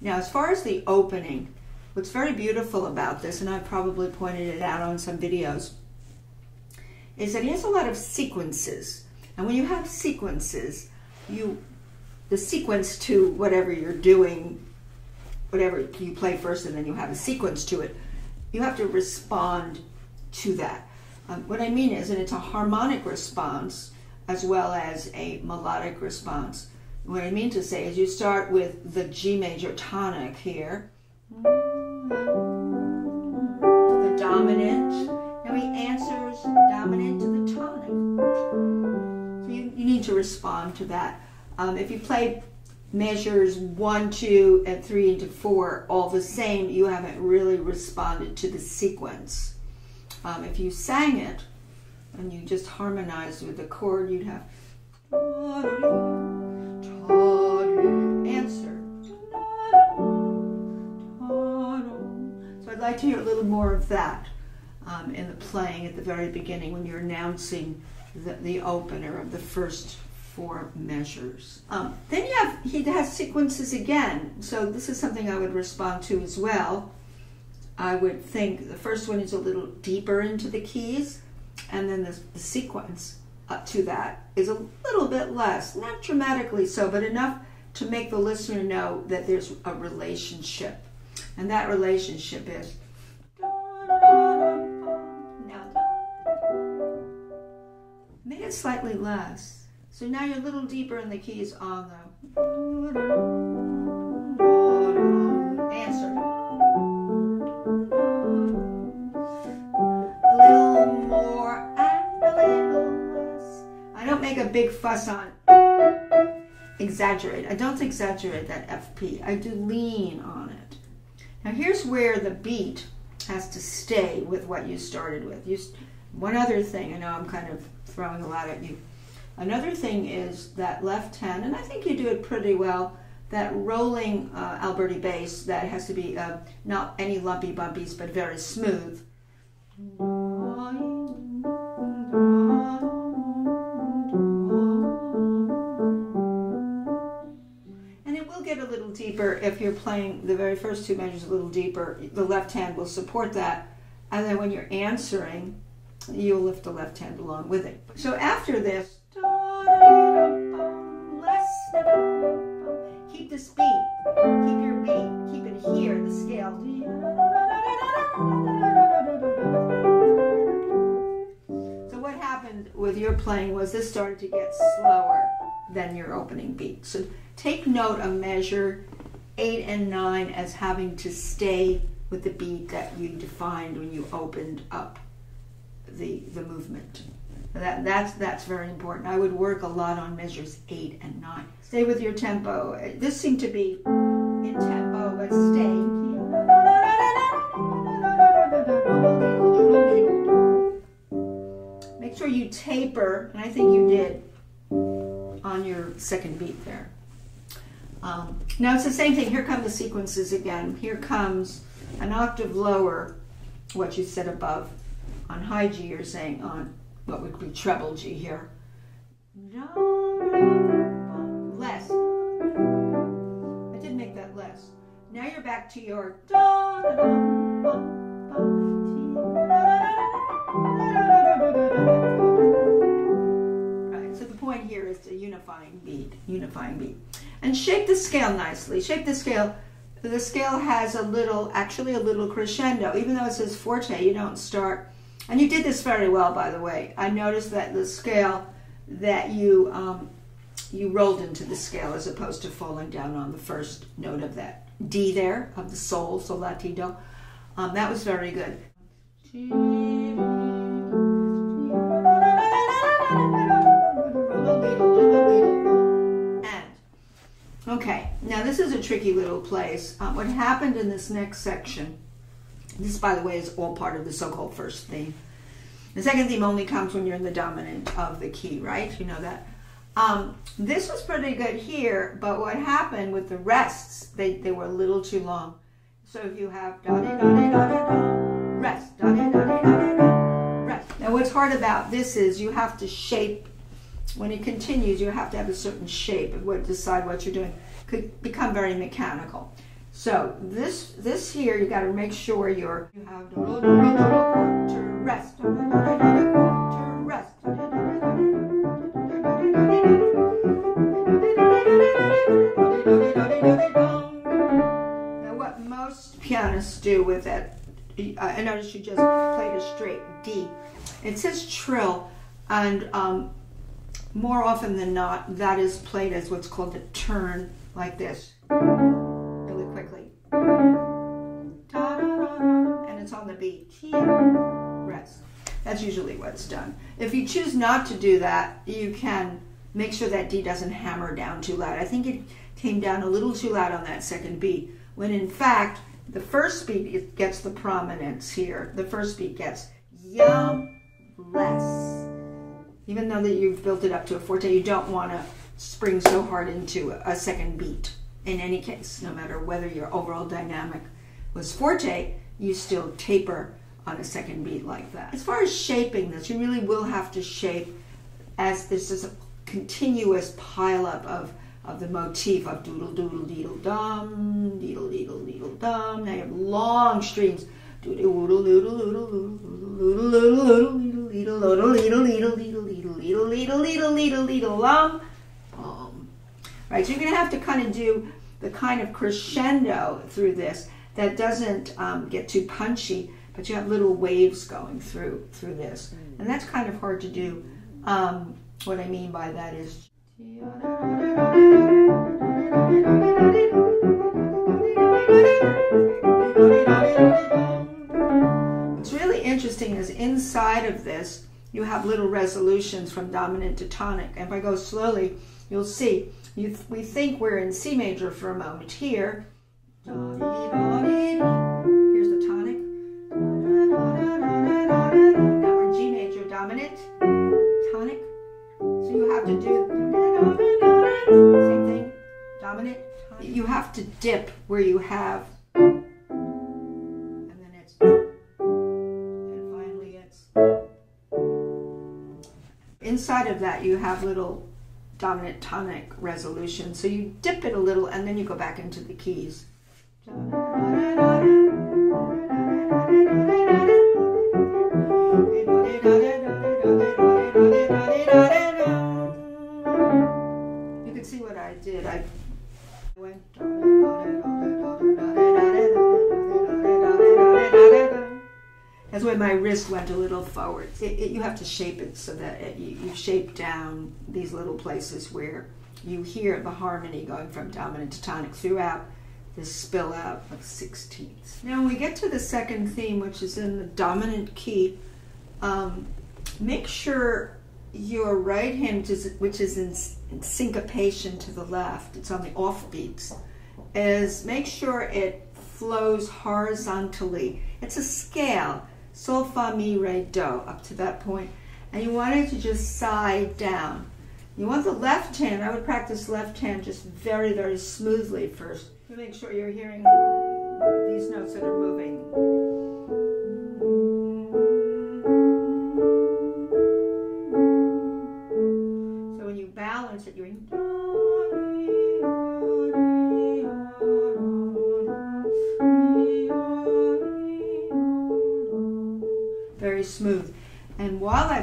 Now, as far as the opening, what's very beautiful about this, and I've probably pointed it out on some videos, is that he has a lot of sequences. And when you have sequences, you the sequence to whatever you're doing, whatever you play first, and then you have a sequence to it, you have to respond to that. Um, what I mean is, and it's a harmonic response as well as a melodic response. What I mean to say is, you start with the G major tonic here, the dominant. Now he answers dominant to the tonic. So you, you need to respond to that. Um, if you play measures one, two, and three into four all the same, you haven't really responded to the sequence. Um, if you sang it and you just harmonized with the chord, you'd have answer. So I'd like to hear a little more of that um, in the playing at the very beginning when you're announcing the, the opener of the first four measures. Um, then you have, he has sequences again. So this is something I would respond to as well. I would think the first one is a little deeper into the keys, and then the, the sequence Uh, to that is a little bit less, not dramatically so, but enough to make the listener know that there's a relationship. And that relationship is make it slightly less. So now you're a little deeper in the keys on the big fuss on exaggerate. I don't exaggerate that FP. I do lean on it. Now here's where the beat has to stay with what you started with. You, one other thing, I know I'm kind of throwing a lot at you. Another thing is that left hand, and I think you do it pretty well, that rolling uh, Alberti bass that has to be uh, not any lumpy bumpies, but very smooth. If you're playing the very first two measures a little deeper. The left hand will support that. And then when you're answering, you'll lift the left hand along with it. So after this, Keep this beat. Keep your beat. Keep it here, the scale. So what happened with your playing was this started to get slower than your opening beat. So take note of measure eight and nine as having to stay with the beat that you defined when you opened up the the movement. That, that's, that's very important. I would work a lot on measures eight and nine. Stay with your tempo. This seemed to be in tempo, but stay. Make sure you taper, and I think you did on your second beat there. Um, now it's the same thing. Here come the sequences again. Here comes an octave lower, what you said above. On high G, you're saying on what would be treble G here. Less. I did make that less. Now you're back to your Right, so the point here is the unifying beat, unifying beat. And shape the scale nicely. Shape the scale. The scale has a little, actually a little crescendo. Even though it says forte, you don't start and you did this very well, by the way. I noticed that the scale that you um, you rolled into the scale as opposed to falling down on the first note of that D there of the sol, sol la ti do. Um, that was very good. Okay, now this is a tricky little place. Um, what happened in this next section? This, by the way, is all part of the so-called first theme. The second theme only comes when you're in the dominant of the key, right? You know that. Um, this was pretty good here, but what happened with the rests, they, they were a little too long. So if you have da da da da da da rest, da da da da da rest. Now what's hard about this is you have to shape, when it continues, you have to have a certain shape of what decide what you're doing. Could become very mechanical. So this this here you got to make sure you're you have to rest to rest. Now what most pianists do with it, I noticed you just played a straight D. It says trill, and um, more often than not, that is played as what's called a turn, like this, really quickly. And it's on the beat. Rest. That's usually what's done. If you choose not to do that, you can make sure that D doesn't hammer down too loud. I think it came down a little too loud on that second beat, when in fact, the first beat gets the prominence here. The first beat gets yum less. Even though that you've built it up to a forte, you don't want to spring so hard into a second beat. In any case, no matter whether your overall dynamic was forte, you still taper on a second beat like that. As far as shaping this, you really will have to shape as this is a continuous pileup of of the motif of doodle doodle deedle dum, deedle deedle deedle dum. Now you have long streams. Um, right, so you're going to have to kind of do the kind of crescendo through this that doesn't um, get too punchy, but you have little waves going through through this, and that's kind of hard to do. Um, what I mean by that is. Interesting is inside of this, you have little resolutions from dominant to tonic. And if I go slowly, you'll see, you th we think we're in C major for a moment here. Here's the tonic. Now we're G major dominant, tonic. So you have to do same thing, dominant. You have to dip where you have inside of that you have little dominant tonic resolution. So you dip it a little and then you go back into the keys. My wrist went a little forward. It, it, you have to shape it so that it, you, you shape down these little places where you hear the harmony going from dominant to tonic throughout this spill out of sixteenths. Now when we get to the second theme, which is in the dominant key, um, make sure your right hand, which is, in, in syncopation to the left, it's on the offbeats, is make sure it flows horizontally. It's a scale sol, fa, mi, re, do, up to that point. And you want it to just side down. You want the left hand, I would practice left hand just very, very smoothly first. Make sure you're hearing these notes that are moving.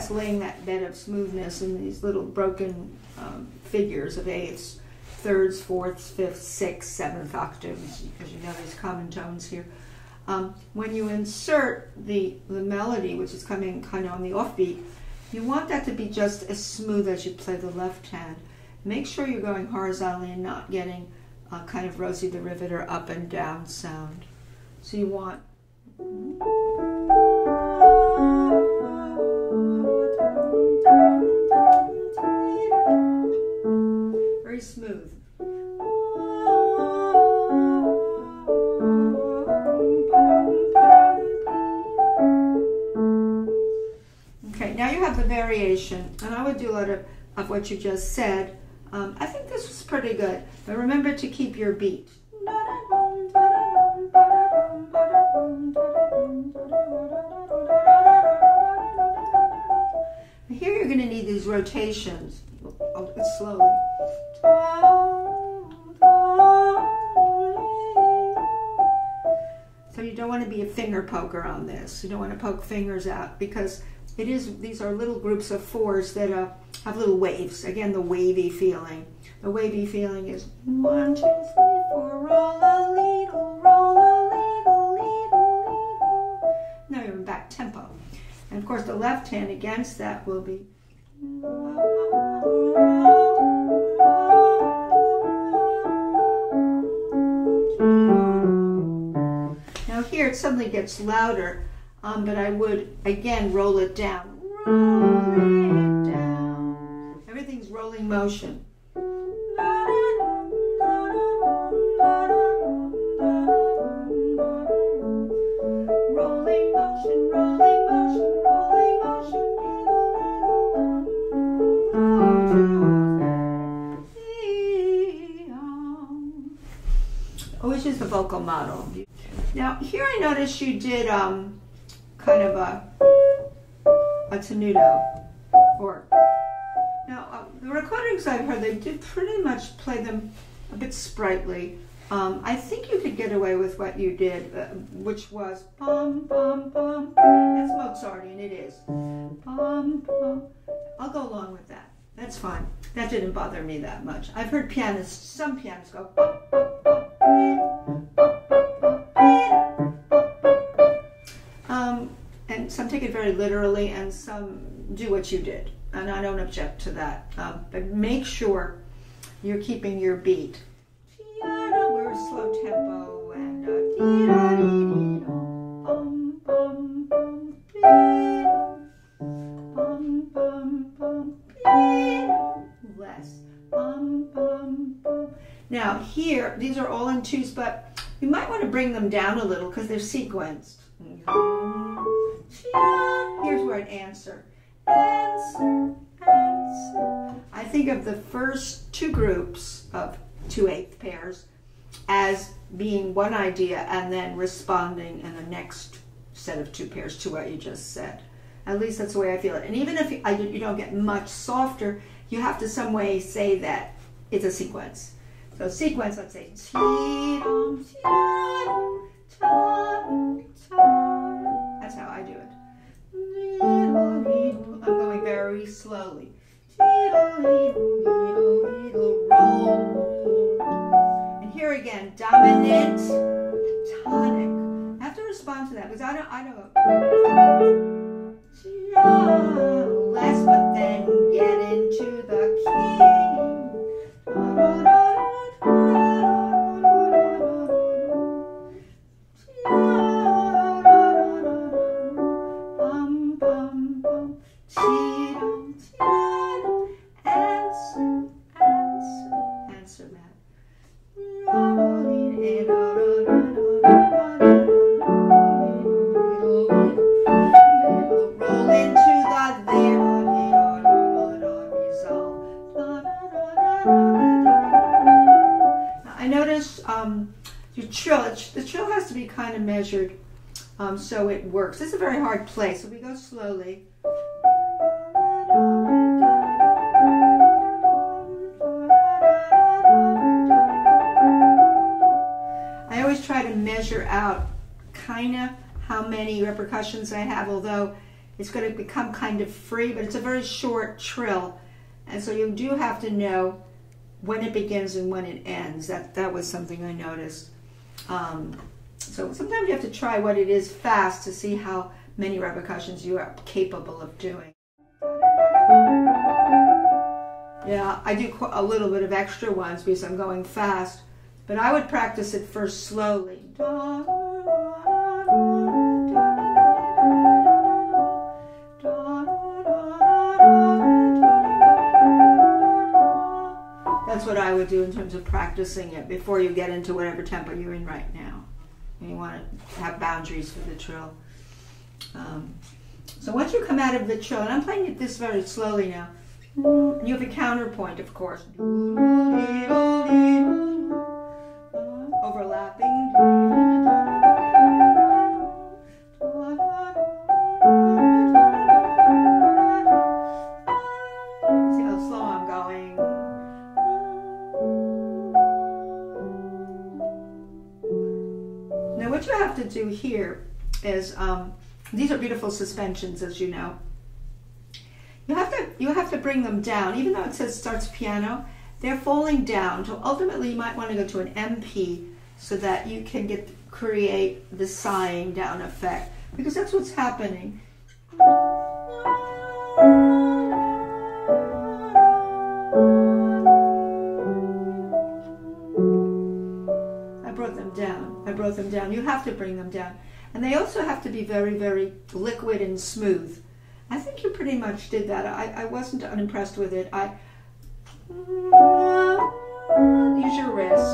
Laying that bed of smoothness in these little broken um, figures of eighths, thirds, fourths, fifths, sixths, seventh octaves, because you know these common tones here. Um, when you insert the, the melody, which is coming kind of on the offbeat, you want that to be just as smooth as you play the left hand. Make sure you're going horizontally and not getting kind of Rosie the Riveter up and down sound. So you want. Smooth. Okay, now you have the variation, and I would do a lot of, of what you just said. Um, I think this was pretty good, but remember to keep your beat. Here you're going to need these rotations. Oh, slowly. A finger poker on this. You don't want to poke fingers out because it is. These are little groups of fours that uh, have little waves. Again, the wavy feeling. The wavy feeling is one, two, three, four, roll a little, roll a little, little, little. Now you're in back tempo. And of course, the left hand against that will be. Suddenly gets louder, um, but I would again roll it down. Roll it down. Everything's rolling motion. Rolling motion, rolling motion, rolling motion. Always use the vocal model. Now here I noticed you did um, kind of a a tenuto or now uh, the recordings I've heard they did pretty much play them a bit sprightly. Um, I think you could get away with what you did, uh, which was bum bum bum. That's Mozartian, it is. Bum bum. I'll go along with that. That's fine. That didn't bother me that much. I've heard pianists, some pianists go bum bum bum. Um, some take it very literally, and some do what you did, and I don't object to that. Um, but make sure you're keeping your beat. We're slow tempo and less. Now here, these are all in twos, but you might want to bring them down a little because they're sequenced. Here's answer. Answer, answer. I think of the first two groups of two eighth pairs as being one idea and then responding in the next set of two pairs to what you just said. At least that's the way I feel it. And even if you don't get much softer, you have to some way say that it's a sequence. So sequence, let's say that's how I do it. I'm going very slowly. And here again, dominant, tonic. I have to respond to that because I don't, I don't. Measured um, so it works. It's a very hard play, so we go slowly. I always try to measure out kind of how many repercussions I have, although it's going to become kind of free, but it's a very short trill. And so you do have to know when it begins and when it ends. That, that was something I noticed. Um, so sometimes you have to try what it is fast to see how many repercussions you are capable of doing. Yeah, I do a little bit of extra ones because I'm going fast, but I would practice it first slowly. That's what I would do in terms of practicing it before you get into whatever tempo you're in right now you want to have boundaries for the trill. Um, so once you come out of the trill, and I'm playing it this very slowly now, you have a counterpoint, of course. Are beautiful suspensions, as you know. You have to you have to bring them down, even though it says starts piano. They're falling down. So ultimately, you might want to go to an MP so that you can get create the sighing down effect because that's what's happening. I brought them down. I brought them down. You have to bring them down. And they also have to be very, very liquid and smooth. I think you pretty much did that. I, I wasn't unimpressed with it. I use your wrist.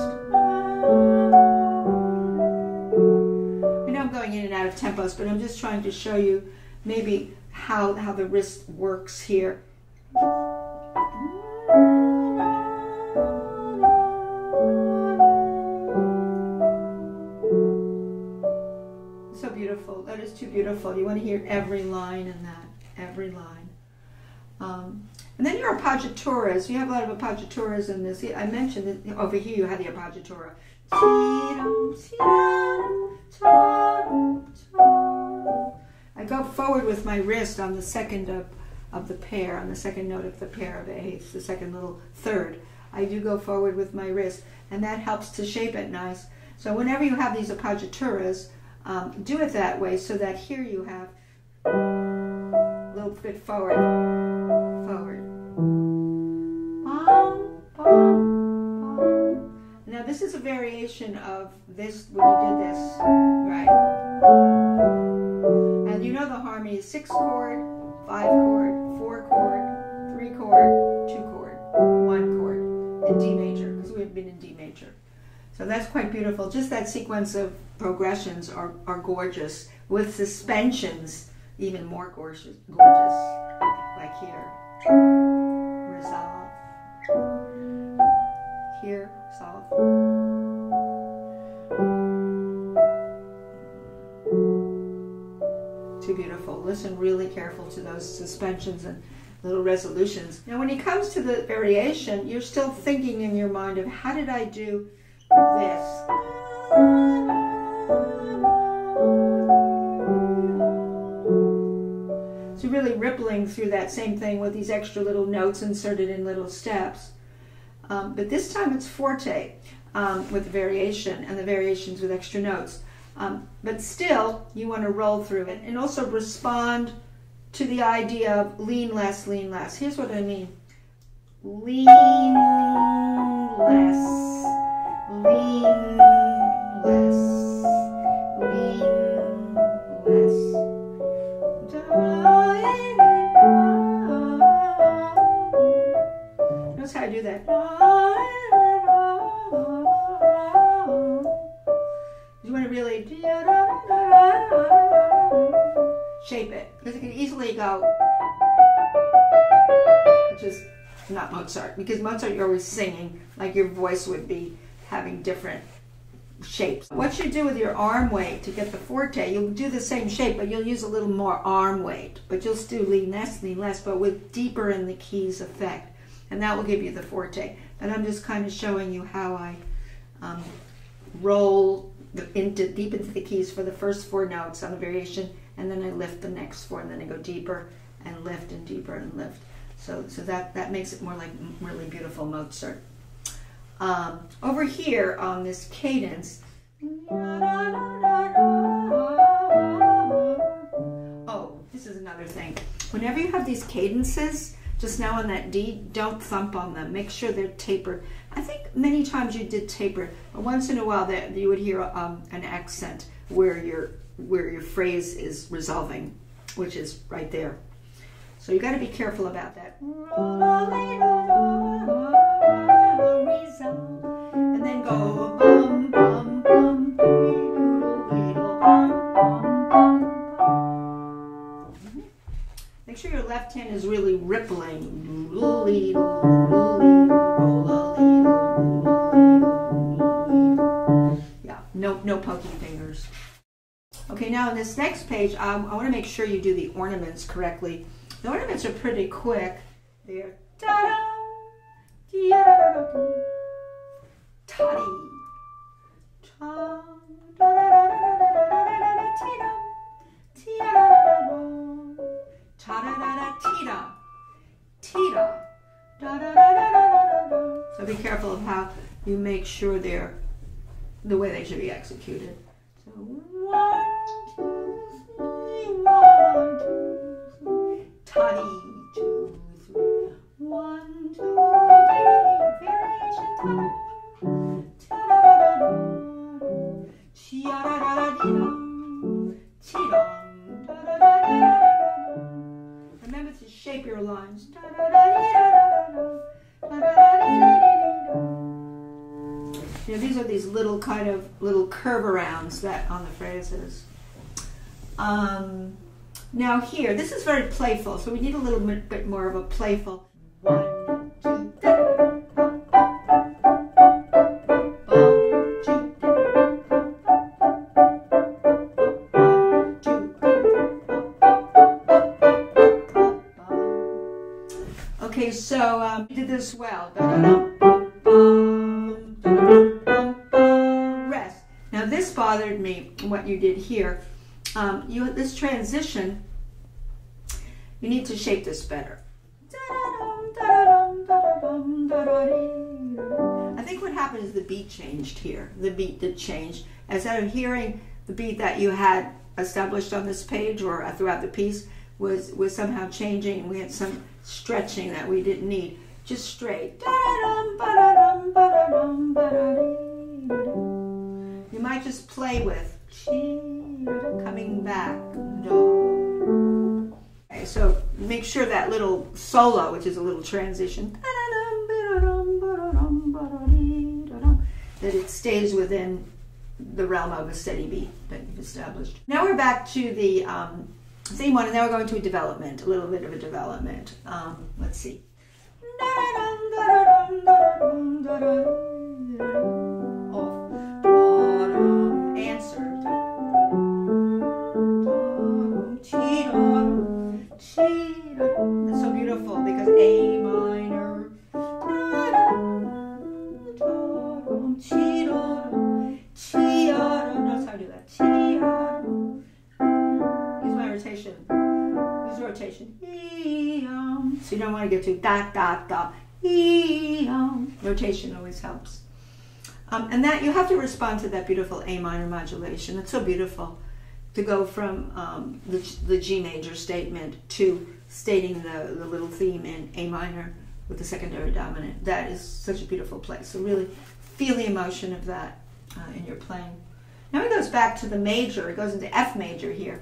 I know I'm going in and out of tempos, but I'm just trying to show you maybe how how the wrist works here. Too beautiful. You want to hear every line in that every line. Um, and then your appoggiaturas. You have a lot of appoggiaturas in this. I mentioned that over here you have the appoggiatura. I go forward with my wrist on the second of, of the pair, on the second note of the pair of eighths, the second little third. I do go forward with my wrist, and that helps to shape it nice. So whenever you have these appoggiaturas, um, do it that way so that here you have a little bit forward, forward. Now this is a variation of this when you did this, right? And you know the harmony is six chord, five chord, four chord, three chord, So that's quite beautiful. Just that sequence of progressions are, are gorgeous with suspensions even more gorgeous, gorgeous like here. Resolve. Here, solve. Too beautiful. Listen really careful to those suspensions and little resolutions. Now when it comes to the variation, you're still thinking in your mind of how did I do this? So really rippling through that same thing with these extra little notes inserted in little steps. Um, but this time it's forte um, with variation and the variations with extra notes. Um, but still, you want to roll through it and also respond to the idea of lean less, lean less. Here's what I mean. Lean less, lean less, lean do that. You want to really shape it because it can easily go, which is not Mozart because Mozart you're always singing like your voice would be having different shapes. What you do with your arm weight to get the forte, you'll do the same shape, but you'll use a little more arm weight. But you'll still lean less, lean less, but with deeper in the keys effect and that will give you the forte. And I'm just kind of showing you how I um, roll the, into deep into the keys for the first four notes on the variation, and then I lift the next four, and then I go deeper and lift and deeper and lift. So, so that, that makes it more like really beautiful Mozart. Um, over here on this cadence, oh, this is another thing. Whenever you have these cadences, just now on that D, don't thump on them. Make sure they're tapered. I think many times you did taper, but once in a while that you would hear um, an accent where your where your phrase is resolving, which is right there. So you got to be careful about that. Left hand is really rippling. Yeah, no, no poking fingers. Okay, now on this next page, um, I want to make sure you do the ornaments correctly. The ornaments are pretty quick. They're ta-da, da tita, tita, da da da da da da da. So be careful of how you make sure they're the way they should be executed. So. That on the phrases. Um, now here, this is very playful, so we need a little bit, bit more of a playful. One, two, two, Okay, so um, we did this well. This bothered me. What you did here, um, you this transition. You need to shape this better. I think what happened is the beat changed here. The beat did change. Instead of hearing the beat that you had established on this page or throughout the piece was was somehow changing. We had some stretching that we didn't need. Just straight. Just play with coming back. Okay, so make sure that little solo, which is a little transition, that it stays within the realm of a steady beat that you've established. Now we're back to the um, theme one, and now we're going to a development, a little bit of a development. Um, let's see. So you don't want to get to da da da. Rotation always helps. Um, and that you have to respond to that beautiful A minor modulation. It's so beautiful to go from um, the, the G major statement to stating the, the little theme in A minor with the secondary dominant. That is such a beautiful place. So really feel the emotion of that uh, in your playing. Now it goes back to the major. It goes into F major here.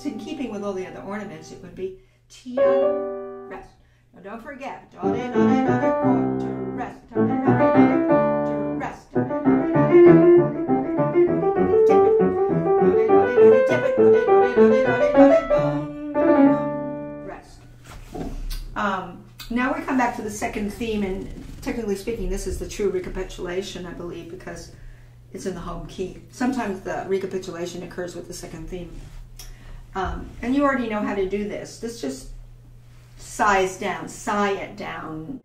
It's in keeping with all the other ornaments, it would be tia, rest. Now don't forget, da da da da da to rest, to rest, da rest. Um, now we come back to the second theme, and technically speaking, this is the true recapitulation, I believe, because it's in the home key. Sometimes the recapitulation occurs with the second theme. Um, and you already know how to do this. This just sighs down, sigh it down.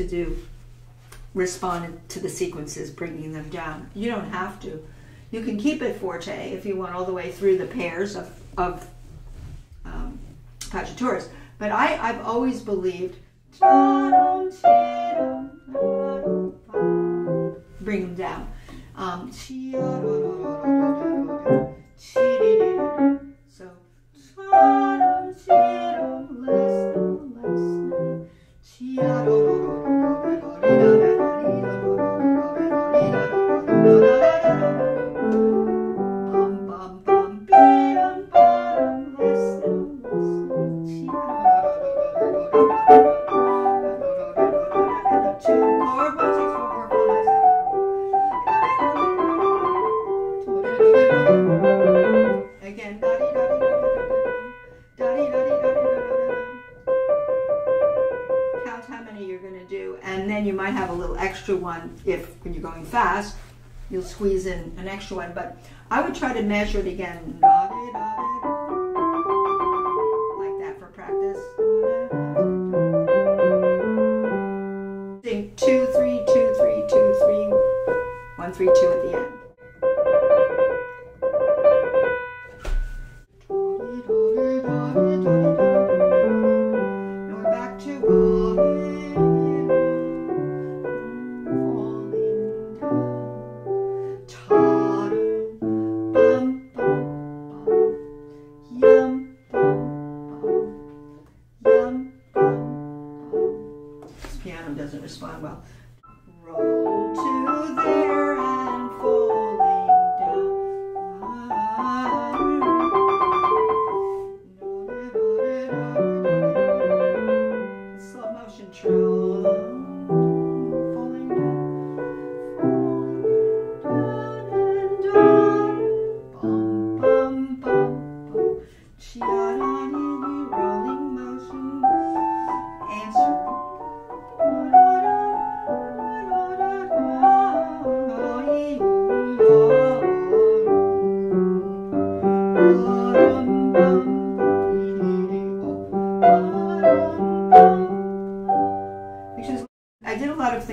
To do respond to the sequences, bringing them down. You don't have to. You can keep it forte if you want all the way through the pairs of, of um, appoggiaturas. But I, I've always believed bring them down. Um, then you might have a little extra one if when you're going fast, you'll squeeze in an extra one. But I would try to measure it again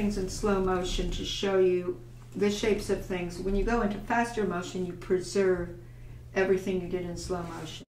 things in slow motion to show you the shapes of things. When you go into faster motion, you preserve everything you did in slow motion.